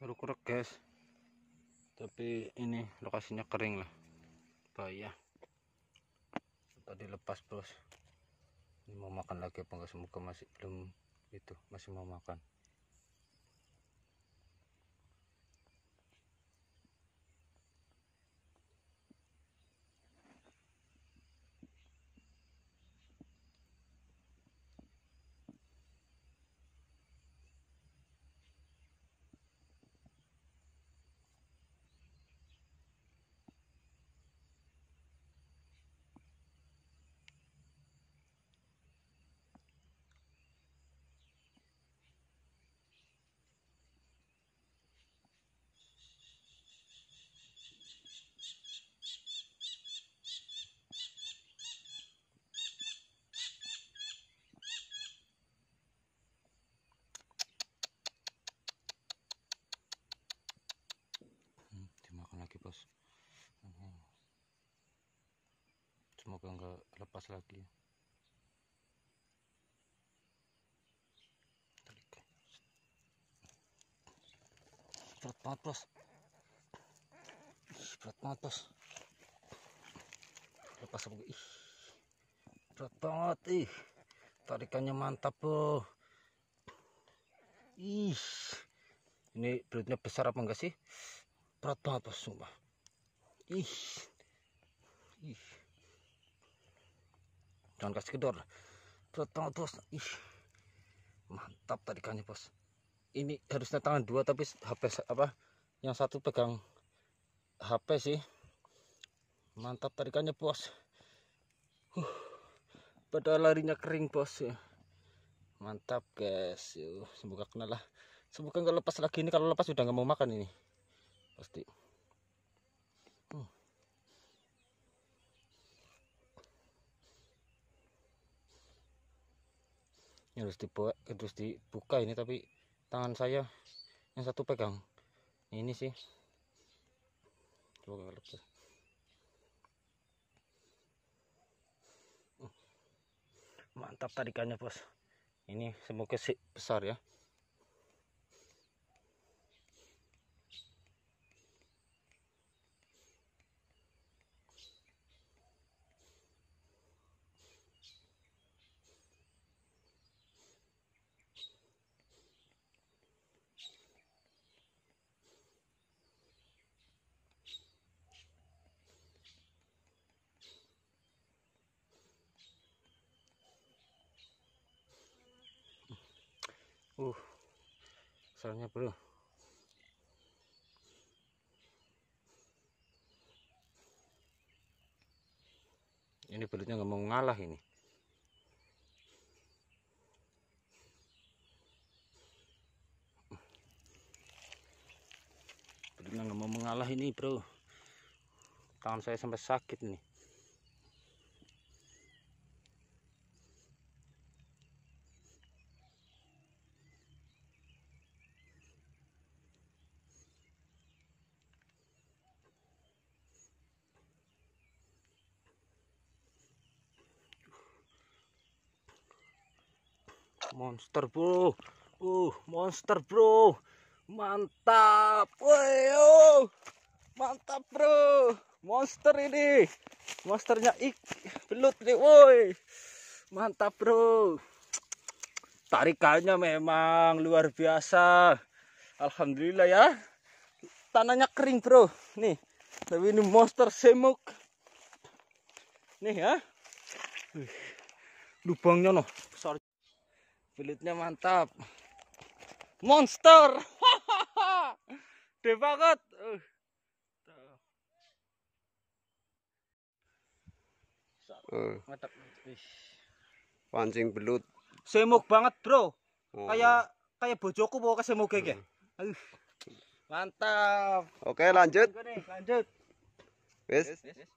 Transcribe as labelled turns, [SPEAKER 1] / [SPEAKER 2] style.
[SPEAKER 1] baru kurek guys. Tapi ini lokasinya kering lah. Bahaya. Tadi lepas bos. Ini mau makan lagi apa enggak semoga masih belum itu masih mau makan Hmm, dimakan lagi bos Hmm. Semoga enggak lepas lagi. Berat banget bos. Berat banget bos. Lepas apa ih. Berat banget ih. Tarikannya mantap bro. Ih. Ini belutnya besar apa enggak sih? Berat banget bos sumpah. Ih. Ih jangan kasih kedor banget bos ih mantap tarikannya bos. Ini harusnya tangan dua tapi HP apa yang satu pegang HP sih. Mantap tarikannya bos. Huh. padahal larinya kering bos ya. Mantap guys. Yuk semoga kena lah. Semoga nggak lepas lagi. Ini kalau lepas udah nggak mau makan ini. Pasti harus dibuka harus dibuka ini tapi tangan saya yang satu pegang. Ini sih. Coba lepas Hmm. mantap tarikannya bos. Ini semoga sih besar ya uh besarnya bro. Ini belutnya nggak mau ngalah ini. Belutnya nggak mau mengalah ini bro. Tangan saya sampai sakit nih monster bro. Uh monster bro. Mantap. Woi oh. mantap bro. Monster ini. Monsternya ik belut nih woi. Mantap bro. Tarikannya memang luar biasa. Alhamdulillah ya. Tanahnya kering bro. Nih tapi ini monster semuk. Nih ya. Lubangnya noh besar Belutnya mantap. Monster. Gede banget. Uh.
[SPEAKER 2] Eh,
[SPEAKER 1] Mantap. Wih.
[SPEAKER 2] pancing belut.
[SPEAKER 1] Semuk banget, Bro.
[SPEAKER 2] Oh.
[SPEAKER 1] Kayak kayak bojoku bawa ke semuk kayak. Aduh. Mantap.
[SPEAKER 2] Oke, lanjut.
[SPEAKER 1] Lanjut.
[SPEAKER 2] Wis.
[SPEAKER 1] Yes.